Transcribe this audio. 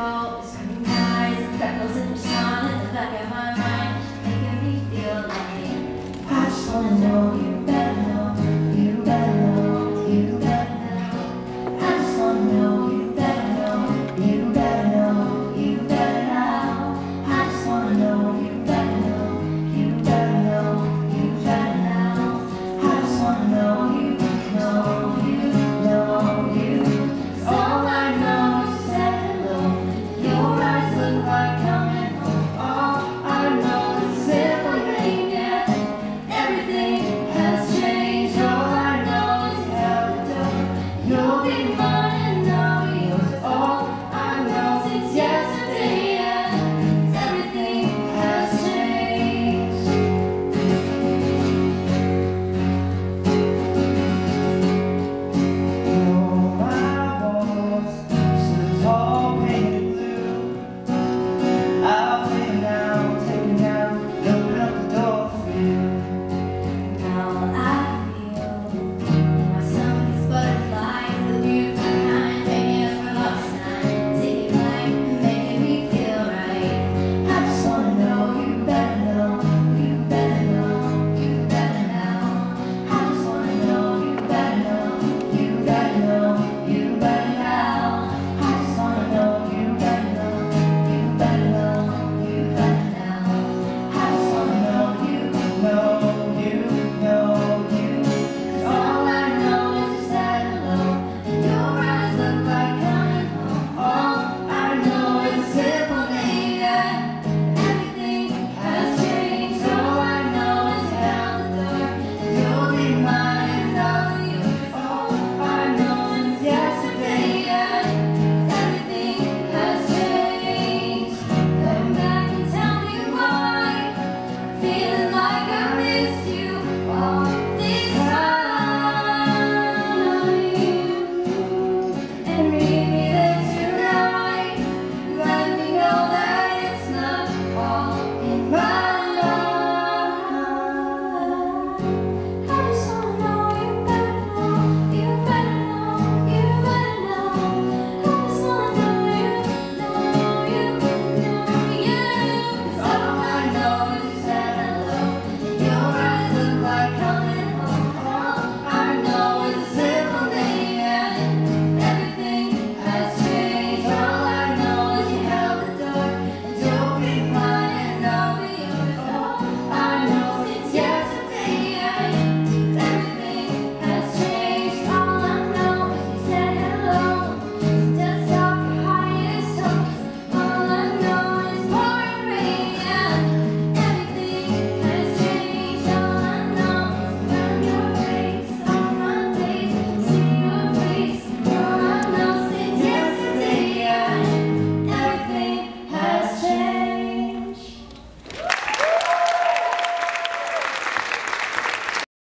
I just wanna know you.